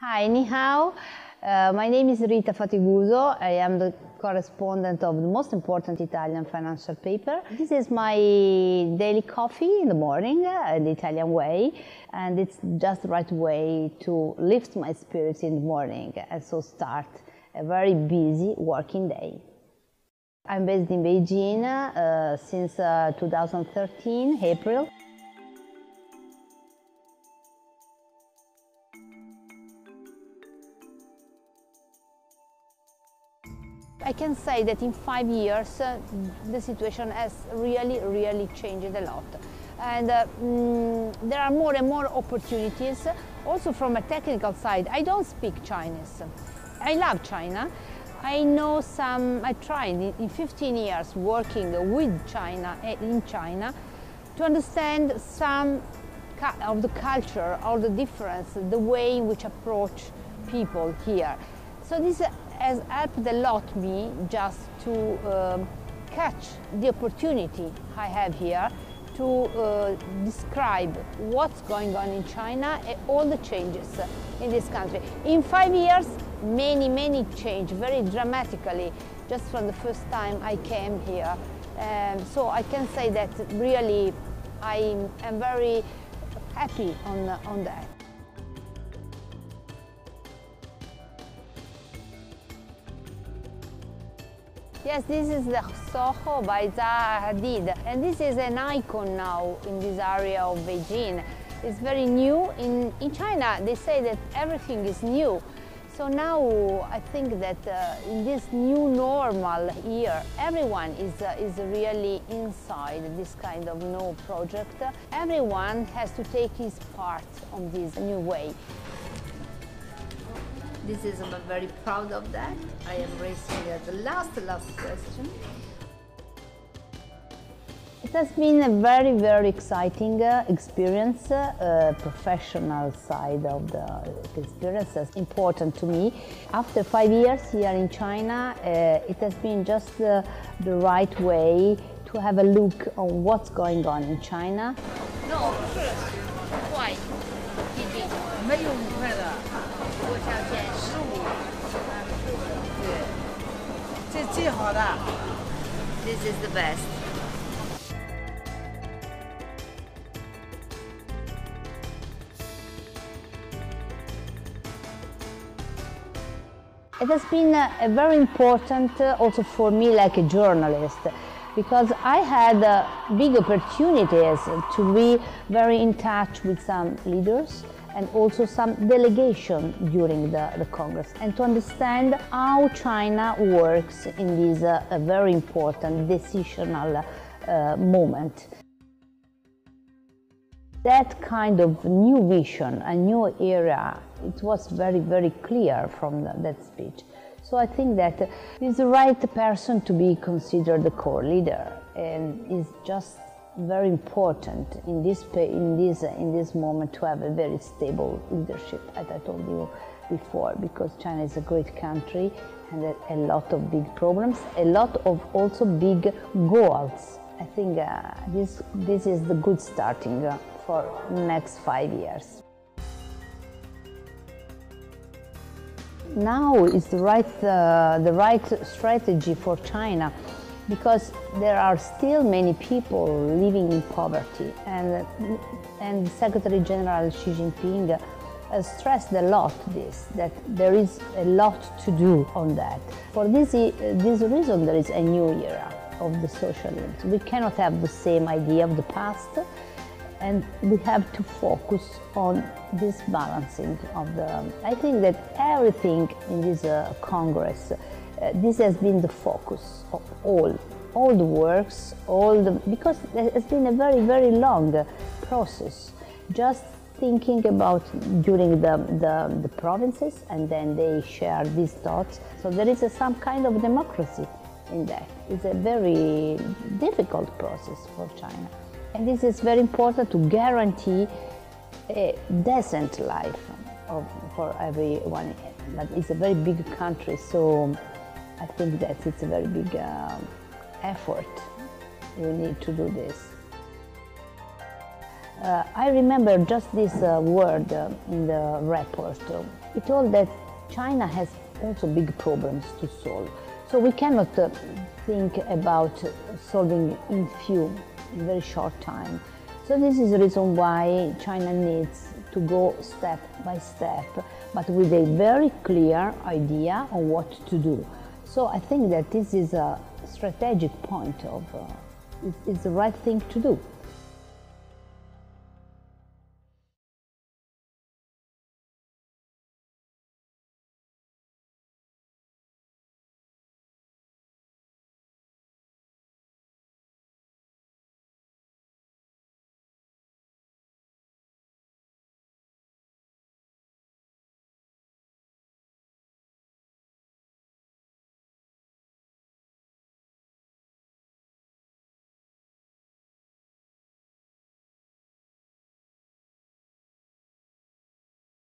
Hi, anyhow. Uh, my name is Rita Fatiguso. I am the correspondent of the most important Italian financial paper. This is my daily coffee in the morning, uh, the Italian way, and it's just the right way to lift my spirits in the morning and so start a very busy working day. I'm based in Beijing uh, since uh, 2013, April. I can say that in five years uh, the situation has really, really changed a lot. And uh, mm, there are more and more opportunities, also from a technical side. I don't speak Chinese. I love China. I know some, I tried in 15 years working with China, eh, in China, to understand some of the culture or the difference, the way in which approach people here. So this has helped a lot me just to um, catch the opportunity I have here to uh, describe what's going on in China and all the changes in this country. In five years, many, many change very dramatically just from the first time I came here. Um, so I can say that really I am very happy on, on that. Yes, this is the Soho by Zaha Hadid, and this is an icon now in this area of Beijing. It's very new. In, in China, they say that everything is new. So now I think that uh, in this new normal year, everyone is, uh, is really inside this kind of new project. Everyone has to take his part on this new way. This is, I'm very proud of that. I am racing at the last, last question. It has been a very, very exciting uh, experience, uh, professional side of the experience is important to me. After five years here in China, uh, it has been just the right way to have a look on what's going on in China. No, 坏，弟弟，没有五块的，多少钱？十五。对，这最好的。This is the best. It has been uh, a very important uh, also for me like a journalist because I had big opportunities to be very in touch with some leaders and also some delegation during the, the Congress and to understand how China works in this uh, very important decisional uh, moment. That kind of new vision, a new era, it was very, very clear from the, that speech. So I think that he's the right person to be considered the core leader and it's just very important in this in this in this moment to have a very stable leadership as I told you before because China is a great country and a, lot of big problems a lot of also big goals. I think uh, this this is the good starting uh, for next five years now is the right uh, the right strategy for China because there are still many people living in poverty and, and Secretary General Xi Jinping has stressed a lot this, that there is a lot to do on that. For this, this reason there is a new era of the socialism. We cannot have the same idea of the past and we have to focus on this balancing of the... I think that everything in this uh, Congress uh, this has been the focus of all, all the works, all the, because it has been a very, very long process. Just thinking about during the, the, the provinces and then they share these thoughts. So there is a, some kind of democracy in that. It's a very difficult process for China. And this is very important to guarantee a decent life of, for everyone. But it's a very big country, so I think that it's a very big um, effort. We need to do this. Uh, I remember just this uh, word uh, in the report. It told that China has also big problems to solve. So we cannot uh, think about solving in few, in very short time. So this is the reason why China needs to go step by step, but with a very clear idea on what to do. So I think that this is a strategic point of, uh, is the right thing to do.